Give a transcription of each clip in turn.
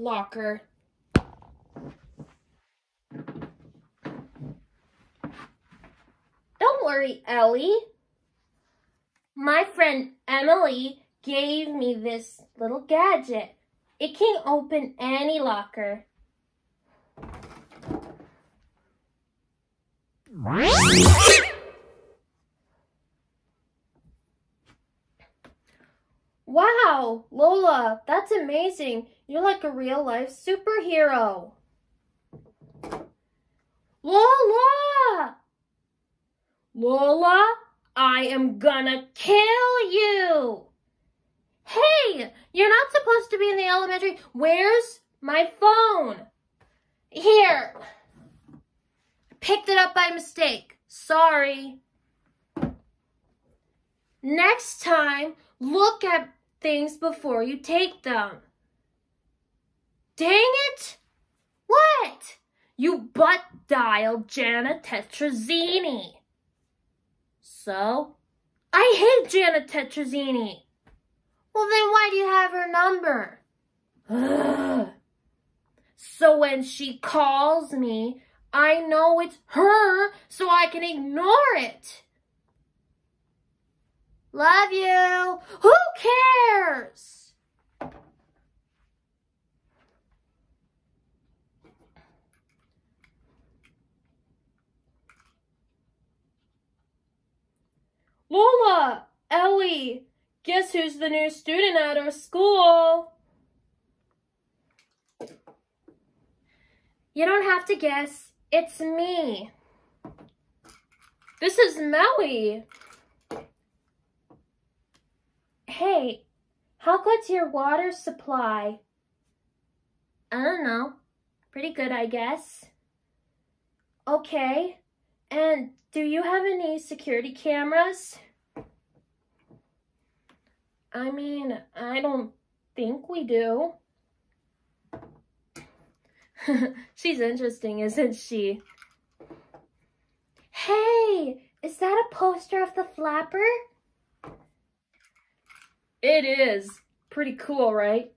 locker. Don't worry, Ellie. My friend Emily gave me this little gadget. It can open any locker. Wow, Lola, that's amazing. You're like a real life superhero. Lola! Lola, I am gonna kill you! Hey, you're not supposed to be in the elementary. Where's my phone? Here. Picked it up by mistake. Sorry. Next time, look at things before you take them. Dang it! What? You butt dialed Janet Tetrazzini. So? I hate Janet Tetrazzini. Well, then why do you have her number? Ugh. So when she calls me, I know it's her, so I can ignore it. Love you. Who cares? Lola, Ellie, guess who's the new student at our school? You don't have to guess. It's me. This is Melly. Hey, how good's your water supply? I don't know. Pretty good, I guess. Okay. And do you have any security cameras? I mean, I don't think we do. She's interesting, isn't she? Hey, is that a poster of the flapper? It is. Pretty cool, right?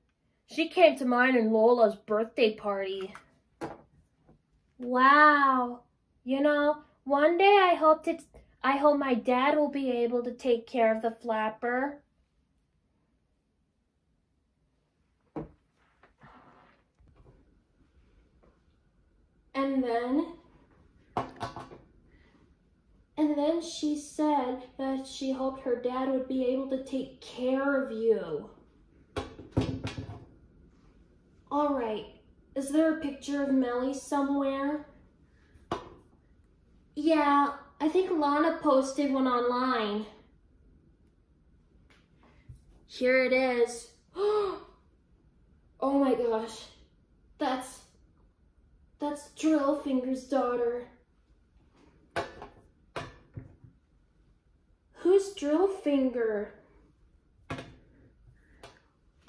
She came to mine and Lola's birthday party. Wow. You know, one day I hope to I hope my dad will be able to take care of the flapper. And then and then she said that she hoped her dad would be able to take care of you. All right. Is there a picture of Melly somewhere? Yeah, I think Lana posted one online. Here it is. oh my gosh. That's that's Drillfinger's daughter. Who's Drillfinger?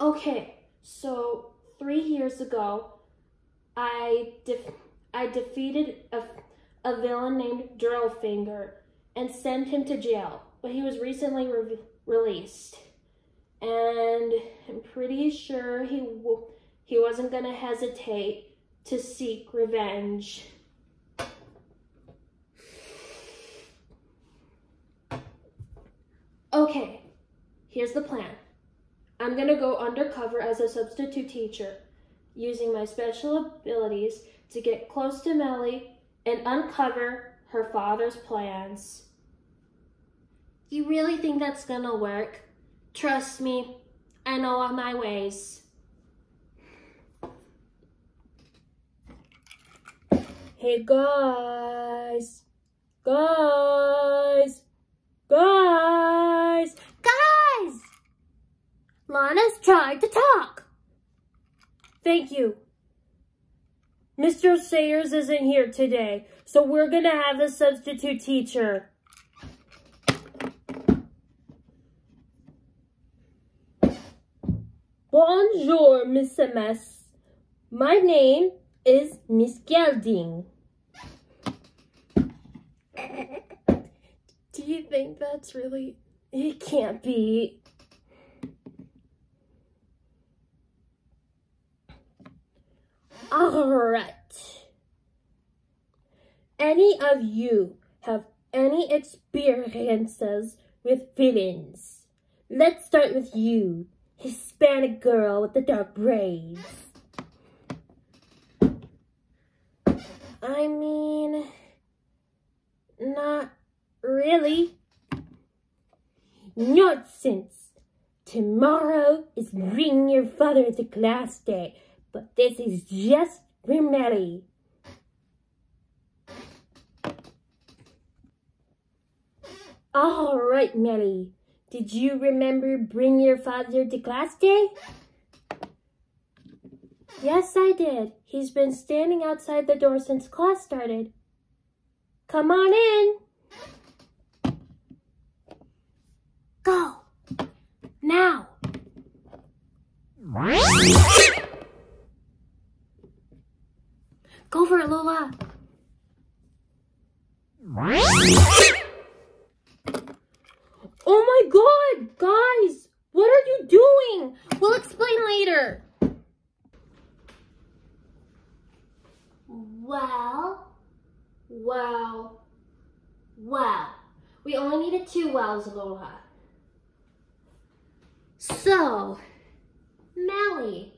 Okay, so three years ago, I def I defeated a, a villain named Drillfinger and sent him to jail, but he was recently re released. And I'm pretty sure he he wasn't gonna hesitate to seek revenge. Okay, here's the plan. I'm gonna go undercover as a substitute teacher, using my special abilities to get close to Melly and uncover her father's plans. You really think that's gonna work? Trust me, I know all my ways. Hey guys, guys, guys, guys! Lana's trying to talk. Thank you. Mr. Sayers isn't here today, so we're gonna have a substitute teacher. Bonjour, Miss MS. My name is Miss Gelding. Do you think that's really... It can't be. Alright. Any of you have any experiences with villains? Let's start with you, Hispanic girl with the dark braids. I mean, not really. Nonsense. Tomorrow is bring your father to class day, but this is just for Melly. All right, Melly. Did you remember bring your father to class day? Yes, I did. He's been standing outside the door since class started. Come on in. Go. Now. Go for it, Lola. Oh my god, guys! What are you doing? We'll explain later. Well, well, well. We only needed two wells, Lola. So, Melly,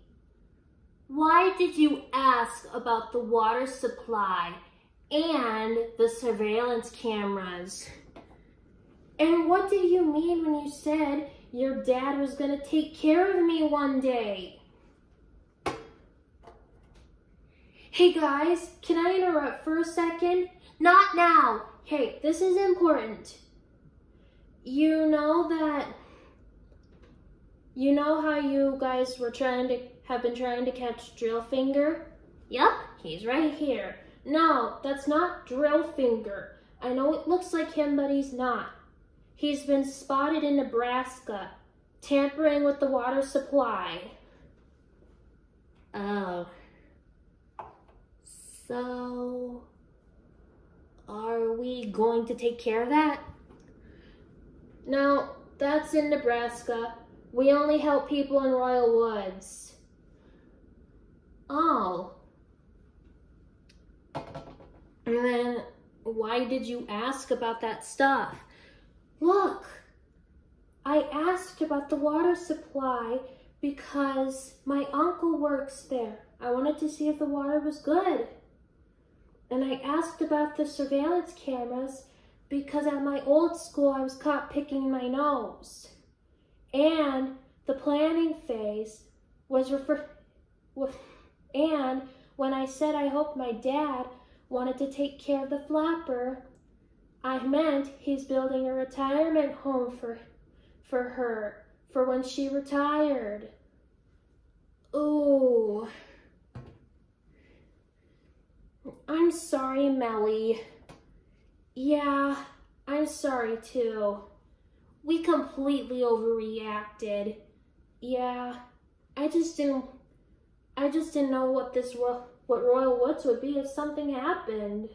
why did you ask about the water supply and the surveillance cameras? And what did you mean when you said your dad was going to take care of me one day? Hey guys, can I interrupt for a second? Not now. Hey, this is important. You know that, you know how you guys were trying to, have been trying to catch Drillfinger? Yep, he's right here. No, that's not Drillfinger. I know it looks like him, but he's not. He's been spotted in Nebraska, tampering with the water supply. Oh. So, are we going to take care of that? No, that's in Nebraska. We only help people in Royal Woods. Oh. And then, why did you ask about that stuff? Look, I asked about the water supply because my uncle works there. I wanted to see if the water was good. And I asked about the surveillance cameras because at my old school I was caught picking my nose. And the planning phase was refer and when I said I hoped my dad wanted to take care of the flapper, I meant he's building a retirement home for, for her, for when she retired. Ooh. I'm sorry, Melly. Yeah, I'm sorry too. We completely overreacted. Yeah, I just didn't, I just didn't know what this, what Royal Woods would be if something happened.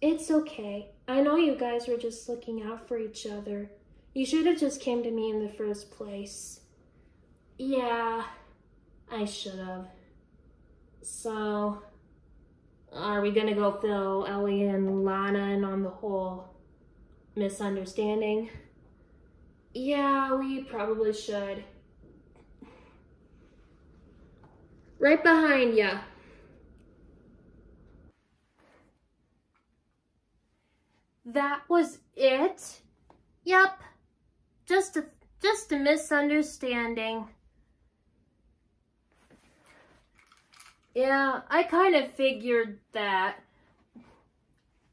It's okay. I know you guys were just looking out for each other. You should have just came to me in the first place. Yeah, I should have. So, are we gonna go fill Ellie and Lana in on the whole misunderstanding? Yeah, we probably should. Right behind ya. That was it? Yep. Just a just a misunderstanding. Yeah, I kind of figured that.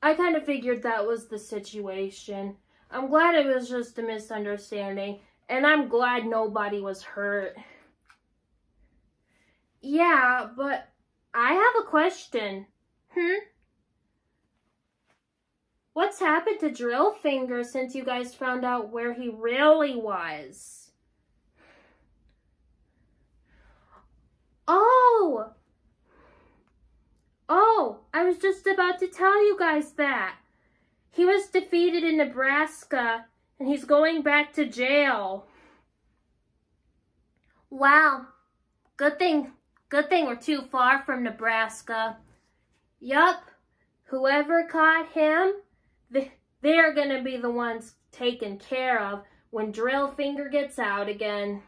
I kind of figured that was the situation. I'm glad it was just a misunderstanding, and I'm glad nobody was hurt. Yeah, but I have a question. Hmm? What's happened to Drillfinger since you guys found out where he really was? Oh! Oh, I was just about to tell you guys that. He was defeated in Nebraska And he's going back to jail. Wow. Good thing, good thing we're too far from Nebraska. Yup. Whoever caught him, they're going to be the ones taken care of when Drill Finger gets out again.